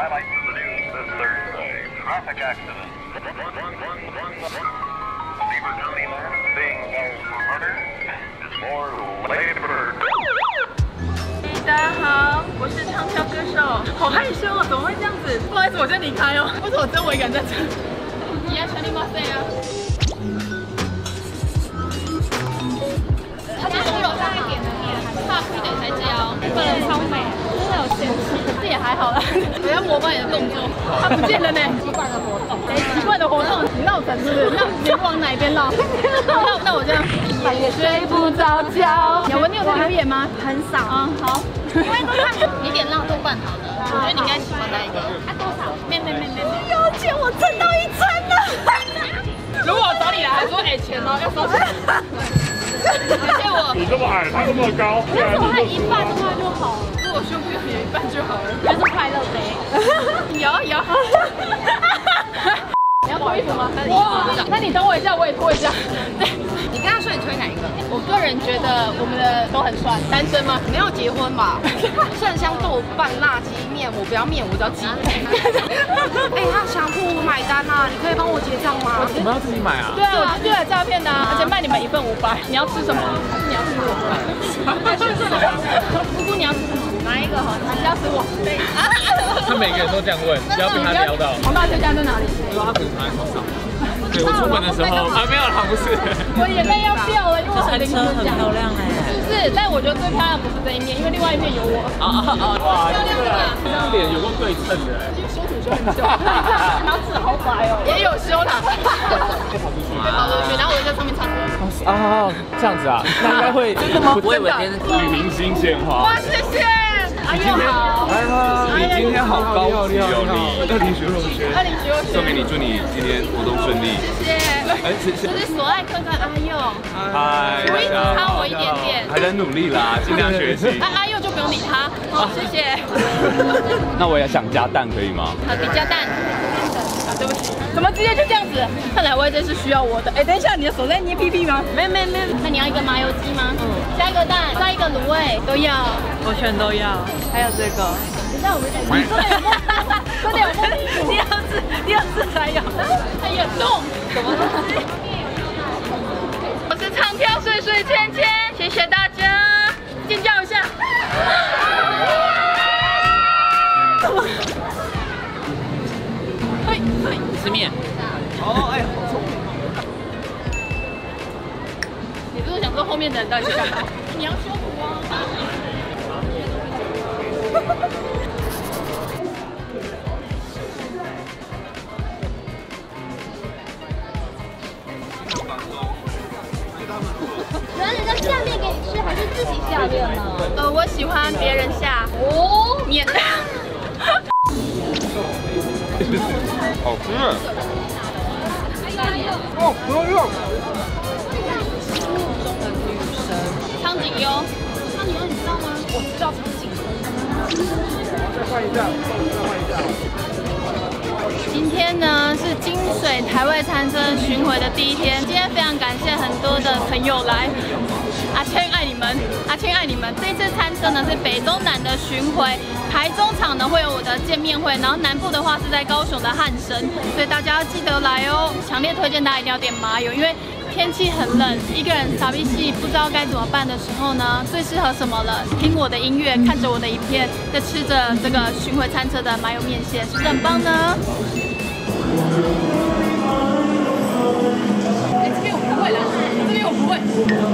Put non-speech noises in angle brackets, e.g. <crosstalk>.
highlights of the news this Thursday. Traffic accident. Beaver County man being held for murder. Is more Lady Bird. 大家好，我是唱跳歌手，好害羞哦，怎么会这样子？不好意思，我先离开哦。为什么只有我一个人在这？你要全力冒险啊！<laughs> 我要模仿你的动作，他不见了呢。奇怪的活动，哎，奇怪的活动，你绕城是不是？那你往哪边绕？那 <laughs> 那我这样，半夜睡不着觉。有文，你有在表演吗？很少啊，好。因为都看你点浪豆瓣好了，我觉得你应该喜欢那一个。啊多少？妹妹妹妹妹。这么矮，他这么高，要是我还一半的话就好了，如果胸部有一半就好了，就是快乐杯。有有。你要脱衣服吗？哇，那你等我一下，我也脱一下。对，你跟他说你推哪一个？我个人觉得我们的都很帅。单身吗？没有结婚吧？<laughs> 蒜香豆瓣辣鸡面，我不要面，我只要鸡。<laughs> 哎，那相扑我买单啊，你可以帮我结账吗？我们要自己买啊。对啊，我就来诈骗的，而且卖你们一份五百。你要吃什么？你要吃我。姑姑你要吃什么？哪一个好？你要吃我。对。<laughs> 他每个人都这样问，不要被他撩到。黄大仙家在哪里？说他可能躺在床上。对我出门的时候啊，没有啦，不是。我眼泪要掉了，因为我很车很漂亮哎。是不是？但我觉得最漂亮不是这一面，因为另外一面有我。啊啊啊！哇，漂亮的吧？这张脸有够对称的。修图修很久。牙齿好白哦。也有修啦。跑出去。跑出去，然后我在上面唱歌。哦，这样子啊？那应该会。真的吗？我以为今天女明星献花。哇，谢谢。阿佑好。哎哈，你今天好高级哦，你二零学肉学。二零学肉学。送给你，祝你今天活动顺利。谢谢。哎，这是索爱客跟阿佑。嗨。我一直差我一点点。还在努力啦，尽量学习。那阿佑就不用理他。好，谢谢。那我也想加蛋，可以吗？好，你加蛋。啊，对不起。怎么直接就这样子？看来我真是需要我的。哎，等一下，你的手在捏屁屁吗？没没没。那你要一个麻油鸡吗？嗯。加一个蛋，个卤味，都要。我全都要。还有这个。等一下，我们讲。你说有吗？说点梦。第二次，第二次才有。还有动。什么东西？我是唱跳岁岁千千，谢谢大家，尖叫一下。嘿，嘿，吃面。哦，哎，想说后面的人到底是干嘛？你要说服啊。那人家下面给你吃，还是自己下面呢？呃，我喜欢别人下。哦，面。好吃。哦，不用用。景优，你知道吗？我知道苍井优。再换一下，再换一下。今天呢是金水台味餐车巡回的第一天，今天非常感谢很多的朋友来，阿谦爱你们，阿谦爱你们。这次餐车呢是北中南的巡回，台中场呢会有我的见面会，然后南部的话是在高雄的汉神，所以大家要记得来哦，强烈推荐大家一定要点麻油，因为。天气很冷，一个人傻逼戏不知道该怎么办的时候呢，最适合什么了？听我的音乐，看着我的影片，再吃着这个巡回餐车的麻油面线，是不是很棒呢？这边我不会了，这边我不会。